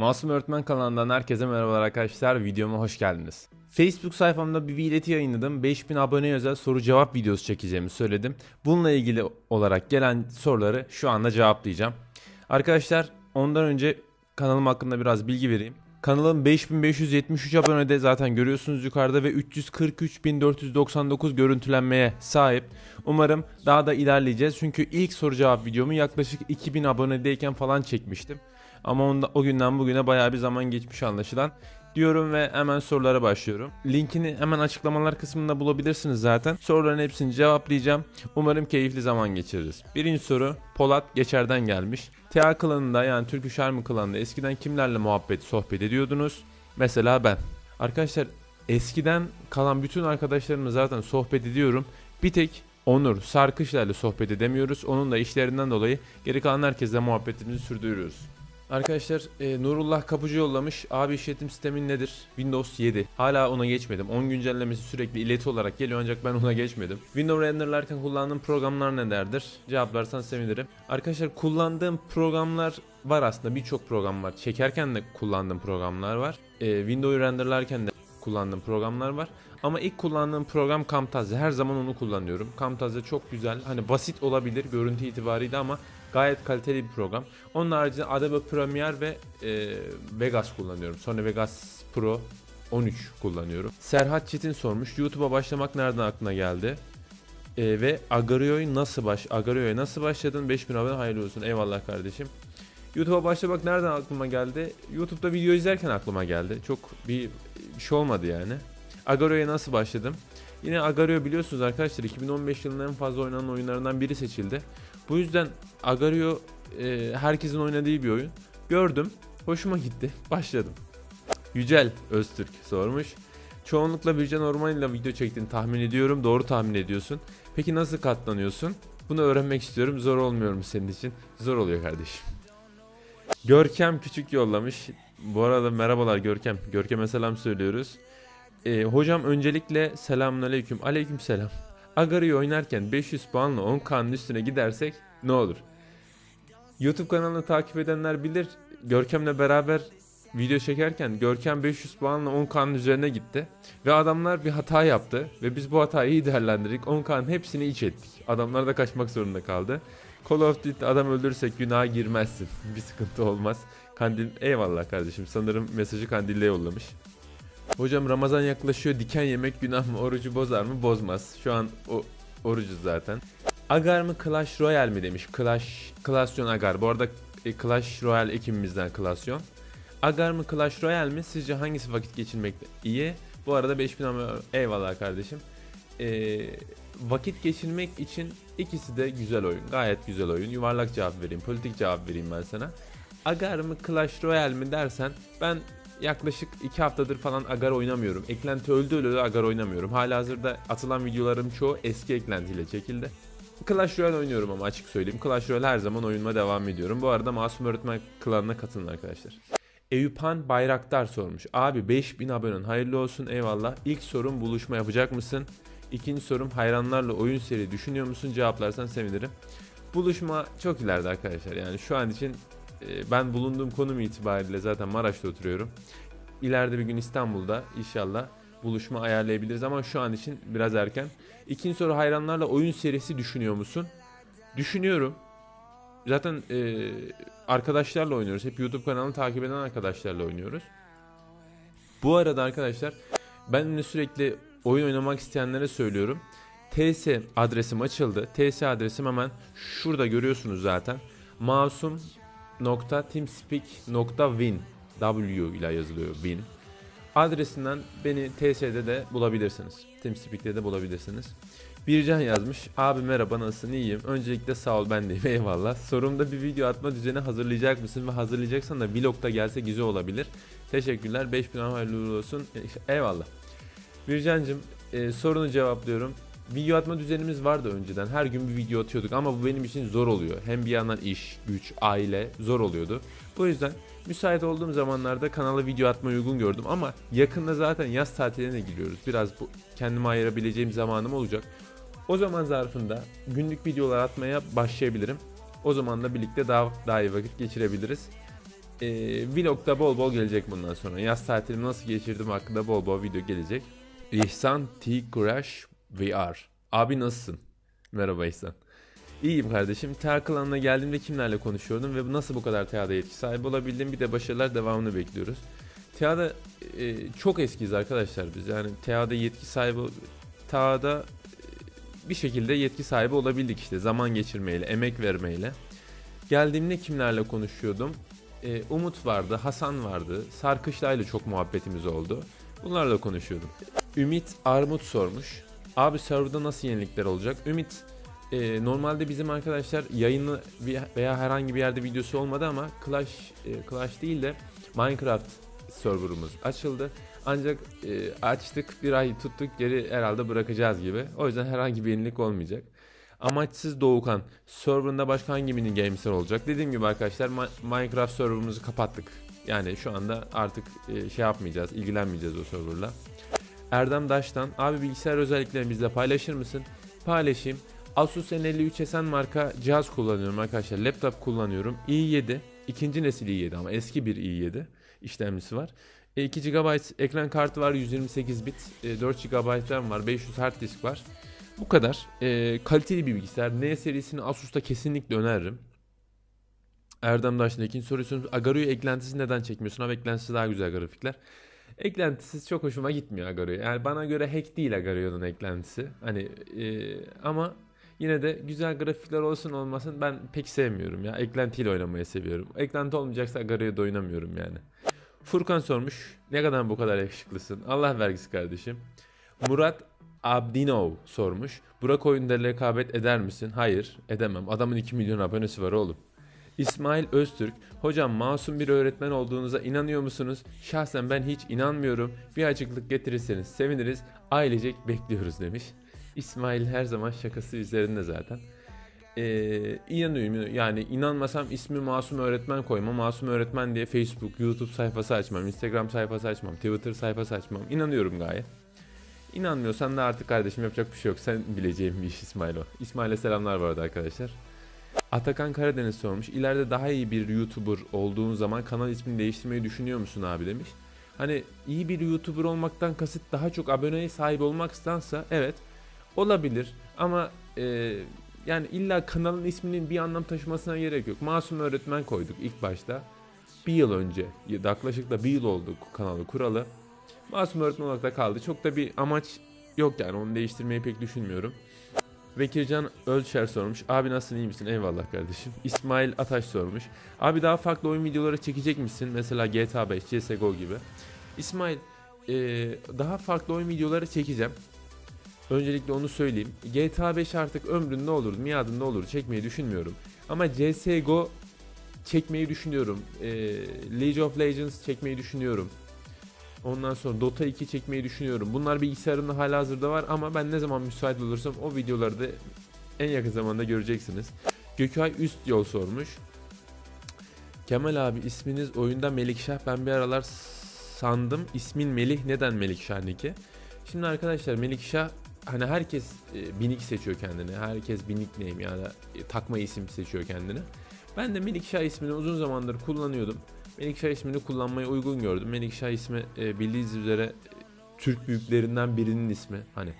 Masum Öğretmen kanalından herkese merhabalar arkadaşlar. Videoma hoş geldiniz. Facebook sayfamda bir bileti yayınladım. 5000 abone özel soru cevap videosu çekeceğimi söyledim. Bununla ilgili olarak gelen soruları şu anda cevaplayacağım. Arkadaşlar ondan önce kanalım hakkında biraz bilgi vereyim. Kanalım 5573 abonede zaten görüyorsunuz yukarıda ve 343.499 görüntülenmeye sahip. Umarım daha da ilerleyeceğiz. Çünkü ilk soru cevap videomu yaklaşık 2000 abonedeyken falan çekmiştim. Ama onda, o günden bugüne bayağı bir zaman geçmiş anlaşılan. Diyorum ve hemen sorulara başlıyorum. Linkini hemen açıklamalar kısmında bulabilirsiniz zaten. Soruların hepsini cevaplayacağım. Umarım keyifli zaman geçiririz. Birinci soru Polat Geçer'den gelmiş. TA klanında yani Türkü Şarmı klanında eskiden kimlerle muhabbet sohbet ediyordunuz? Mesela ben. Arkadaşlar eskiden kalan bütün arkadaşlarımla zaten sohbet ediyorum. Bir tek Onur Sarkışlar'la sohbet edemiyoruz. Onun da işlerinden dolayı geri kalan herkesle muhabbetimizi sürdürüyoruz. Arkadaşlar e, Nurullah Kapıcı yollamış. Abi işletim sistemin nedir? Windows 7. Hala ona geçmedim. 10 güncellemesi sürekli ileti olarak geliyor ancak ben ona geçmedim. Windows renderlarken kullandığım programlar nelerdir? Cevaplarsan sevinirim. Arkadaşlar kullandığım programlar var aslında. Birçok program var. Çekerken de kullandığım programlar var. E, Windows'u renderlarken de kullandığım programlar var. Ama ilk kullandığım program Camtasia. Her zaman onu kullanıyorum. Camtasia çok güzel. Hani basit olabilir görüntü itibariyle ama Gayet kaliteli bir program. Onun haricinde Adobe Premiere ve e, Vegas kullanıyorum. Sonra Vegas Pro 13 kullanıyorum. Serhat Çetin sormuş. YouTube'a başlamak nereden aklına geldi? E, ve Agario'yu nasıl baş Agario'ya nasıl başladın? 5000 abone hayırlı olsun. Eyvallah kardeşim. YouTube'a başlamak nereden aklıma geldi? YouTube'da video izlerken aklıma geldi. Çok bir şey olmadı yani. Agario'ya nasıl başladım? Yine Agario biliyorsunuz arkadaşlar 2015 yılının en fazla oynanan oyunlarından biri seçildi. Bu yüzden Agario e, herkesin oynadığı bir oyun. Gördüm, hoşuma gitti, başladım. Yücel Öztürk sormuş. Çoğunlukla Bircan Orman ile video çektiğini tahmin ediyorum. Doğru tahmin ediyorsun. Peki nasıl katlanıyorsun? Bunu öğrenmek istiyorum. Zor olmuyor mu senin için? Zor oluyor kardeşim. Görkem Küçük yollamış. Bu arada merhabalar Görkem. Görkem'e selam söylüyoruz. Ee, hocam öncelikle selamun aleyküm. Selam. Agari'yi oynarken 500 puanla 10K'nın üstüne gidersek ne olur? YouTube kanalını takip edenler bilir. Görkem'le beraber video çekerken Görkem 500 puanla 10K'nın üzerine gitti. Ve adamlar bir hata yaptı. Ve biz bu hatayı iyi değerlendirdik. 10K'nın hepsini iç ettik. Adamlar da kaçmak zorunda kaldı. Call of Duty adam öldürürsek günaha girmezsin. bir sıkıntı olmaz. Kandil eyvallah kardeşim. Sanırım mesajı Kandil'le yollamış. Hocam Ramazan yaklaşıyor. Diken yemek günah mı? Orucu bozar mı? Bozmaz. Şu an o orucuz zaten. Agar mı Clash Royale mi demiş. Clash Klasyon Agar. Bu arada e, Clash Royale ekibimizden Klasyon. Agar mı Clash Royale mi? Sizce hangisi vakit geçirmek iyi? Bu arada 5000 ama eyvallah kardeşim. Ee, vakit geçirmek için ikisi de güzel oyun. Gayet güzel oyun. Yuvarlak cevap vereyim. Politik cevap vereyim ben sana. Agar mı Clash Royale mi dersen ben yaklaşık 2 haftadır falan Agar oynamıyorum. Eklenti öldü öldü Agar oynamıyorum. Hala hazırda atılan videolarım çoğu eski eklentiyle çekildi. Clash Royale oynuyorum ama açık söyleyeyim. Clash Royale her zaman oyunuma devam ediyorum. Bu arada Masum Öğretmen klanına katılın arkadaşlar. Eyüphan Bayraktar sormuş. Abi 5000 abonen hayırlı olsun eyvallah. İlk sorum buluşma yapacak mısın? İkinci sorum hayranlarla oyun seri düşünüyor musun? Cevaplarsan sevinirim. Buluşma çok ileride arkadaşlar. Yani şu an için ben bulunduğum konum itibariyle zaten Maraş'ta oturuyorum. İleride bir gün İstanbul'da inşallah buluşma ayarlayabiliriz ama şu an için biraz erken. İkinci soru hayranlarla oyun serisi düşünüyor musun? Düşünüyorum. Zaten e, arkadaşlarla oynuyoruz. Hep YouTube kanalını takip eden arkadaşlarla oynuyoruz. Bu arada arkadaşlar ben sürekli oyun oynamak isteyenlere söylüyorum. TS adresim açıldı. TS adresim hemen şurada görüyorsunuz zaten. Masum.teamspeak.win W ile yazılıyor win. Adresinden beni TS'de de bulabilirsiniz. TeamSpeak'te de bulabilirsiniz. Bircan yazmış. Abi merhaba nasılsın iyiyim. Öncelikle sağ ol ben deyim eyvallah. Sorumda bir video atma düzeni hazırlayacak mısın ve hazırlayacaksan da vlogda gelse güzel olabilir. Teşekkürler 5000 hayırlı olsun. Eyvallah. Bircan'cım e, sorunu cevaplıyorum. Video atma düzenimiz vardı önceden. Her gün bir video atıyorduk ama bu benim için zor oluyor. Hem bir yandan iş, güç, aile zor oluyordu. Bu yüzden müsait olduğum zamanlarda kanala video atmayı uygun gördüm ama yakında zaten yaz tatiline giriyoruz. Biraz bu kendime ayırabileceğim zamanım olacak. O zaman zarfında günlük videolar atmaya başlayabilirim. O zaman da birlikte daha daha iyi vakit geçirebiliriz. e, vlogda bol bol gelecek bundan sonra. Yaz tatilimi nasıl geçirdim hakkında bol bol video gelecek. İhsan T Crash VR. Abi nasılsın? Merhaba İhsan. İyiyim kardeşim. TA klanına geldiğimde kimlerle konuşuyordum ve nasıl bu kadar TA'da yetki sahibi olabildim bir de başarılar devamını bekliyoruz. TA'da e, çok eskiyiz arkadaşlar biz. Yani TA'da yetki sahibi TA'da e, bir şekilde yetki sahibi olabildik işte zaman geçirmeyle, emek vermeyle. Geldiğimde kimlerle konuşuyordum? E, Umut vardı, Hasan vardı. Sarkışlay'la çok muhabbetimiz oldu. Bunlarla konuşuyordum. Ümit Armut sormuş. Abi serverda nasıl yenilikler olacak? Ümit e, normalde bizim arkadaşlar yayını veya herhangi bir yerde videosu olmadı ama Clash e, Clash değil de Minecraft serverımız açıldı. Ancak e, açtık bir ay tuttuk geri herhalde bırakacağız gibi. O yüzden herhangi bir yenilik olmayacak. Amaçsız Doğukan serverında başka hangi mini gamesler olacak? Dediğim gibi arkadaşlar Minecraft serverımızı kapattık. Yani şu anda artık e, şey yapmayacağız, ilgilenmeyeceğiz o serverla. Erdem Daş'tan abi bilgisayar özelliklerini bizle paylaşır mısın? Paylaşayım. Asus N53 SN marka cihaz kullanıyorum arkadaşlar. Laptop kullanıyorum. i7. ikinci nesil i7 ama eski bir i7 işlemcisi var. 2 e, GB ekran kartı var 128 bit. 4 GB RAM var. 500 hard disk var. Bu kadar. E, kaliteli bir bilgisayar. N serisini Asus'ta kesinlikle öneririm. Erdem Daş'ın ikinci soruyorsunuz. Agaro'yu eklentisi neden çekmiyorsun? Abi eklentisi daha güzel grafikler. Eklentisiz çok hoşuma gitmiyor Agaro'yu. Yani bana göre hack değil Agaro'nun eklentisi. Hani e, ama Yine de güzel grafikler olsun olmasın ben pek sevmiyorum ya. Eklentiyle oynamayı seviyorum. Eklenti olmayacaksa Agaro'ya oynamıyorum yani. Furkan sormuş. Ne kadar bu kadar yakışıklısın? Allah vergisi kardeşim. Murat Abdinov sormuş. Burak oyunda rekabet eder misin? Hayır edemem. Adamın 2 milyon abonesi var oğlum. İsmail Öztürk, hocam masum bir öğretmen olduğunuza inanıyor musunuz? Şahsen ben hiç inanmıyorum. Bir açıklık getirirseniz seviniriz. Ailecek bekliyoruz demiş. İsmail her zaman şakası üzerinde zaten. Ee, inanıyorum yani inanmasam ismi Masum Öğretmen koyma. Masum Öğretmen diye Facebook, YouTube sayfası açmam, Instagram sayfası açmam, Twitter sayfası açmam. İnanıyorum gayet. İnanmıyorsan da artık kardeşim yapacak bir şey yok. Sen bileceğim bir iş İsmail o. İsmail'e selamlar var arada arkadaşlar. Atakan Karadeniz sormuş. İleride daha iyi bir YouTuber olduğun zaman kanal ismini değiştirmeyi düşünüyor musun abi demiş. Hani iyi bir YouTuber olmaktan kasıt daha çok aboneye sahip olmaktansa evet Olabilir ama e, yani illa kanalın isminin bir anlam taşımasına gerek yok. Masum öğretmen koyduk ilk başta. Bir yıl önce, yaklaşık da bir yıl oldu kanalı kuralı. Masum öğretmen olarak da kaldı. Çok da bir amaç yok yani onu değiştirmeyi pek düşünmüyorum. Bekircan Ölçer sormuş. Abi nasılsın iyi misin? Eyvallah kardeşim. İsmail Ataş sormuş. Abi daha farklı oyun videoları çekecek misin? Mesela GTA 5, CSGO gibi. İsmail ee, daha farklı oyun videoları çekeceğim. Öncelikle onu söyleyeyim. GTA 5 artık ömründe olur, miadında olur. Çekmeyi düşünmüyorum. Ama CSGO çekmeyi düşünüyorum. Ee, League of Legends çekmeyi düşünüyorum. Ondan sonra Dota 2 çekmeyi düşünüyorum. Bunlar bilgisayarımda hala hazırda var ama ben ne zaman müsait olursam o videoları da en yakın zamanda göreceksiniz. Gökay Üst Yol sormuş. Kemal abi isminiz oyunda Melikşah ben bir aralar sandım. İsmin Melih neden Melikşah Niki? Şimdi arkadaşlar Melikşah hani herkes e, binik seçiyor kendini. Herkes binik name yani takma isim seçiyor kendini. Ben de Melikşah ismini uzun zamandır kullanıyordum. Melikşah ismini kullanmayı uygun gördüm. Melikşah ismi e, bildiğiniz üzere e, Türk büyüklerinden birinin ismi. Hani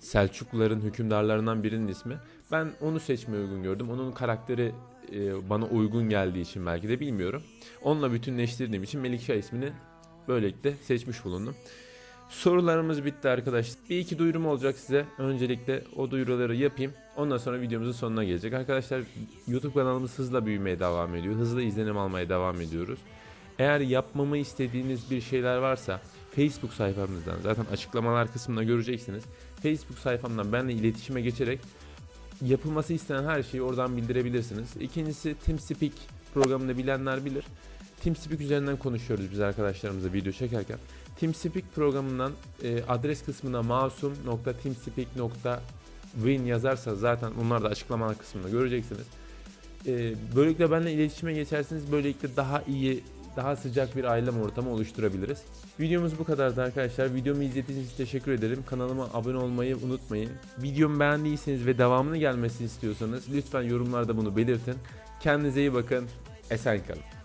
Selçukluların hükümdarlarından birinin ismi. Ben onu seçmeyi uygun gördüm. Onun karakteri e, bana uygun geldiği için belki de bilmiyorum. Onunla bütünleştirdiğim için Melikşah ismini böylelikle seçmiş bulundum. Sorularımız bitti arkadaşlar. Bir iki duyurum olacak size. Öncelikle o duyuruları yapayım. Ondan sonra videomuzun sonuna gelecek. Arkadaşlar YouTube kanalımız hızla büyümeye devam ediyor. Hızlı izlenim almaya devam ediyoruz. Eğer yapmamı istediğiniz bir şeyler varsa Facebook sayfamızdan zaten açıklamalar kısmında göreceksiniz. Facebook sayfamdan benimle iletişime geçerek yapılması istenen her şeyi oradan bildirebilirsiniz. İkincisi TeamSpeak programını bilenler bilir. TeamSpeak üzerinden konuşuyoruz biz arkadaşlarımızla video çekerken. TeamSpeak programından e, adres kısmına masum.teamspeak.win yazarsa zaten bunlar da açıklamalar kısmında göreceksiniz. E, böylelikle benimle iletişime geçersiniz. Böylelikle daha iyi, daha sıcak bir ailem ortamı oluşturabiliriz. Videomuz bu kadardı arkadaşlar. Videomu izlediğiniz için teşekkür ederim. Kanalıma abone olmayı unutmayın. Videomu beğendiyseniz ve devamını gelmesini istiyorsanız lütfen yorumlarda bunu belirtin. Kendinize iyi bakın. Esen kalın.